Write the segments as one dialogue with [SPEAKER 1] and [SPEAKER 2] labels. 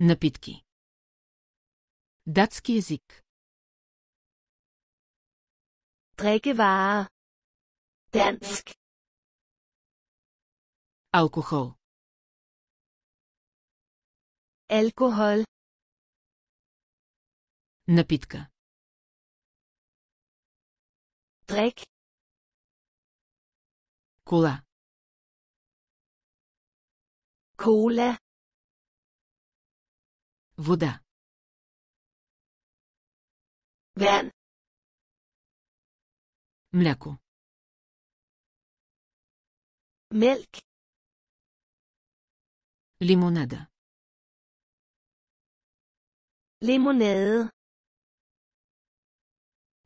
[SPEAKER 1] Напитки. Датски език.
[SPEAKER 2] Drikkevarer. Dansk.
[SPEAKER 1] Алкохол.
[SPEAKER 2] Alkohol.
[SPEAKER 1] Напитка.
[SPEAKER 2] Drik.
[SPEAKER 1] Кола.
[SPEAKER 2] Cola.
[SPEAKER 1] Вода.
[SPEAKER 2] Vand.
[SPEAKER 1] Мляко.
[SPEAKER 2] Mælk.
[SPEAKER 1] Лимонада.
[SPEAKER 2] Limonade.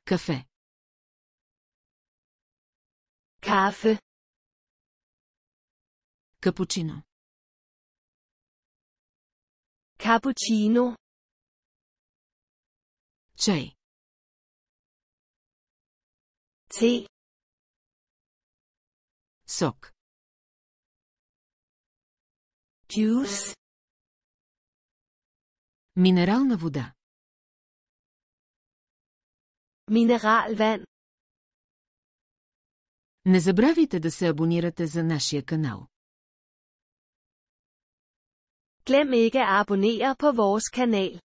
[SPEAKER 1] Кафе.
[SPEAKER 2] Kaffe.
[SPEAKER 1] Капучино.
[SPEAKER 2] Cappuccino.
[SPEAKER 1] Чай.
[SPEAKER 2] Te.
[SPEAKER 1] Сок.
[SPEAKER 2] Juice.
[SPEAKER 1] Минерална вода.
[SPEAKER 2] Mineralvand.
[SPEAKER 1] Не забравяйте да се абонирате за нашия канал.
[SPEAKER 2] Glem ikke at abonnere på vores kanal.